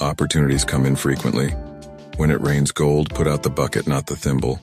Opportunities come infrequently. When it rains gold, put out the bucket, not the thimble.